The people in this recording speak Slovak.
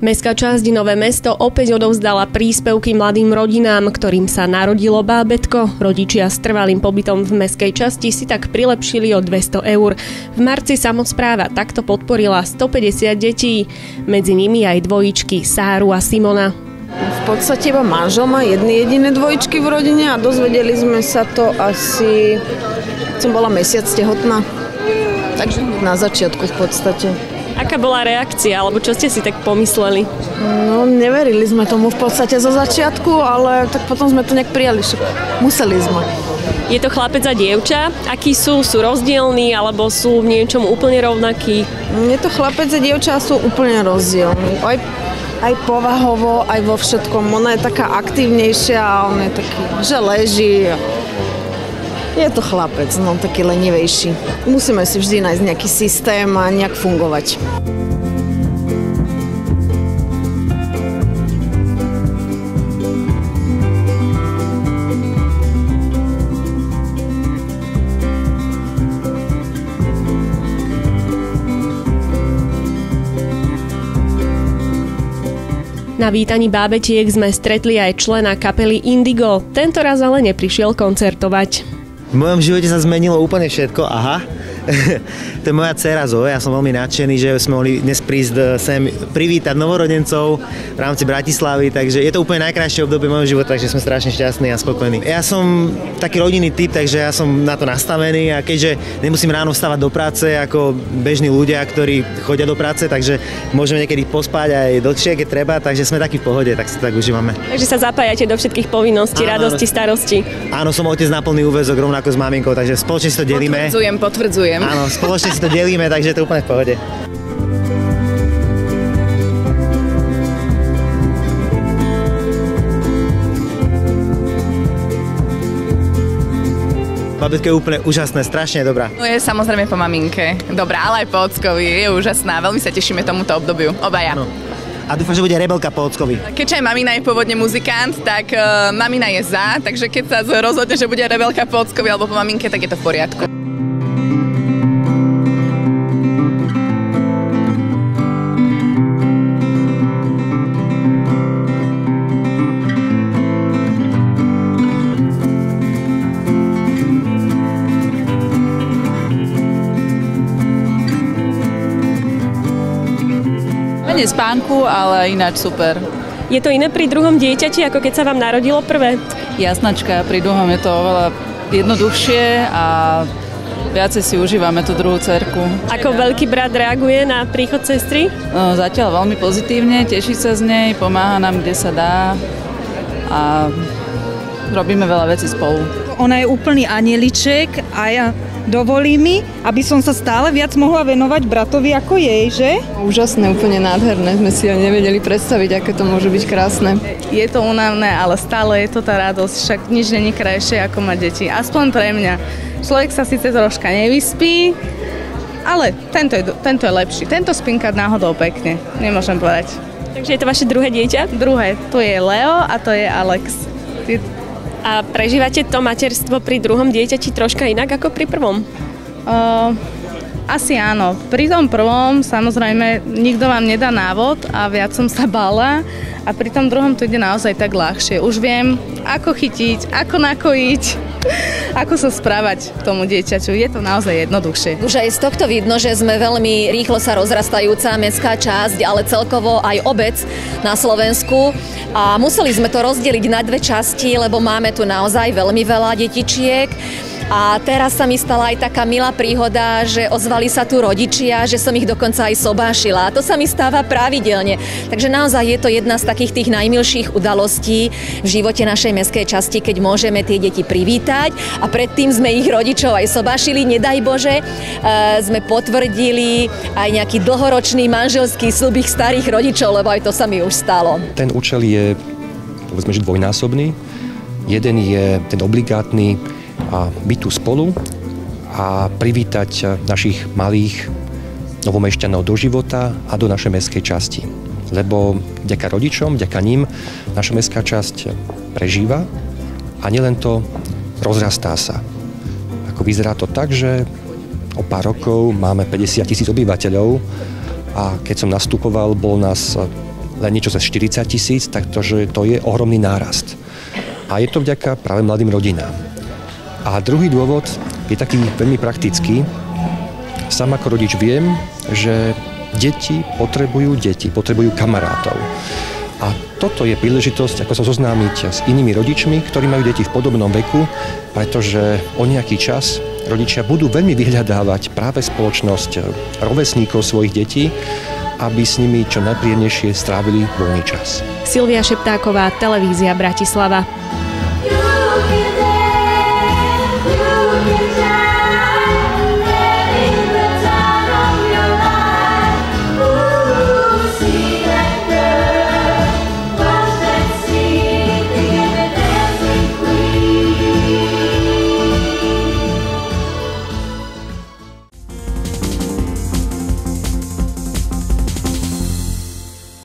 Mestská časť Nové mesto opäť odovzdala príspevky mladým rodinám, ktorým sa narodilo bábetko. Rodičia s trvalým pobytom v meskej časti si tak prilepšili o 200 eur. V marci samozpráva takto podporila 150 detí, medzi nimi aj dvojičky Sáru a Simona. V podstate iba manžel má jedny jediné dvojičky v rodine a dozvedeli sme sa to asi, som bola mesiac tehotná. Takže na začiatku v podstate. Aká bola reakcia, alebo čo ste si tak pomysleli? No, neverili sme tomu v podstate zo začiatku, ale tak potom sme to nejak prijali, museli sme. Je to chlapec a dievča? Akí sú? Sú rozdielní alebo sú v niečom úplne rovnakí? Je to chlapec a dievča sú úplne rozdielní. Aj, aj povahovo, aj vo všetkom. Ona je taká aktívnejšia a on je taký, že leží. Je to chlapec, no taký lenivejší. Musíme si vždy nájsť nejaký systém a nejak fungovať. Na vítaní bábetiek sme stretli aj člena kapely Indigo. Tento raz ale neprišiel koncertovať. V mojom živote sa zmenilo úplne všetko, aha. to je moja dcera Zoe, ja som veľmi nadšený, že sme mohli dnes prísť eh, sem privítať novorodencov v rámci Bratislavy, takže je to úplne najkrajšie obdobie môjho života, takže sme strašne šťastní a spokojní. Ja som taký rodinný typ, takže ja som na to nastavený a keďže nemusím ráno vstávať do práce ako bežní ľudia, ktorí chodia do práce, takže môžeme niekedy pospať aj dlhšie, keď treba, takže sme takí v pohode, tak si to tak užívame. Takže sa zapájate do všetkých povinností, áno, radosti, starosti. Áno, som otec na plný úvezok rovnako s maminkou, takže spoločne si to delíme. Potvrdzujem, potvrdzujem ďakujem. Áno, spoločne si to delíme, takže je to úplne v pohode. Babetko je úplne úžasné, strašne dobrá. No je samozrejme po maminke. Dobrá, ale aj po ockovi. Je úžasná. Veľmi sa tešíme tomuto obdobiu. Obaja. No. A dúfam, že bude rebelka po ockovi. Keďže aj mamina je pôvodne muzikant, tak uh, mamina je za, takže keď sa rozhodne, že bude rebelka po ockovi alebo po maminke, tak je to v poriadku. Menej spánku, ale ináč super. Je to iné pri druhom dieťati, ako keď sa vám narodilo prvé? Jasnačka, pri druhom je to oveľa jednoduchšie a viacej si užívame tú druhú cerku. Ako veľký brat reaguje na príchod sestry? No, zatiaľ veľmi pozitívne, teší sa z nej, pomáha nám, kde sa dá a robíme veľa vecí spolu. Ona je úplný anieliček a ja dovolí mi, aby som sa stále viac mohla venovať bratovi ako jej, že? Úžasné, úplne nádherné. Sme si ani nevedeli predstaviť, aké to môže byť krásne. Je to únavné, ale stále je to tá radosť. Však nič není krajšie ako mať deti. Aspoň pre mňa. Človek sa síce troška nevyspí, ale tento je, tento je lepší. Tento spinkať náhodou pekne. Nemôžem povedať. Takže je to vaše druhé dieťa? Druhé. Tu je Leo a to je Alex. A prežívate to materstvo pri druhom dieťati troška inak ako pri prvom? Uh, asi áno. Pri tom prvom samozrejme nikto vám nedá návod a viac som sa bala a pri tom druhom to ide naozaj tak ľahšie. Už viem, ako chytiť, ako nakojiť, ako sa správať tomu dieťaťu. Je to naozaj jednoduchšie. Už aj z tohto vidno, že sme veľmi rýchlo sa rozrastajúca mestská časť, ale celkovo aj obec na Slovensku. A museli sme to rozdeliť na dve časti, lebo máme tu naozaj veľmi veľa detičiek. A teraz sa mi stala aj taká milá príhoda, že ozvali sa tu rodičia, že som ich dokonca aj sobášila. A to sa mi stáva pravidelne. Takže naozaj je to jedna z takých tých najmilších udalostí v živote našej meskej časti, keď môžeme tie deti privítať. A predtým sme ich rodičov aj sobášili, nedaj Bože. E, sme potvrdili aj nejaký dlhoročný manželský slub ich starých rodičov, lebo aj to sa mi už stalo. Ten účel je povedzme, že dvojnásobný. Jeden je ten obligátny a byť tu spolu a privítať našich malých novomešťanov do života a do našej mestskej časti. Lebo vďaka rodičom, vďaka ním naša mestská časť prežíva a nielen to, rozrastá sa. Ako vyzerá to tak, že o pár rokov máme 50 tisíc obyvateľov a keď som nastupoval, bol nás len niečo za 40 tisíc, tak to, že to je ohromný nárast. A je to vďaka práve mladým rodinám. A druhý dôvod je taký veľmi praktický. Sam ako rodič viem, že deti potrebujú deti, potrebujú kamarátov. A toto je príležitosť, ako sa zoznámiť s inými rodičmi, ktorí majú deti v podobnom veku, pretože o nejaký čas rodičia budú veľmi vyhľadávať práve spoločnosť rovesníkov svojich detí, aby s nimi čo najpríjemnejšie strávili voľný čas. Silvia Šeptáková, Televízia Bratislava.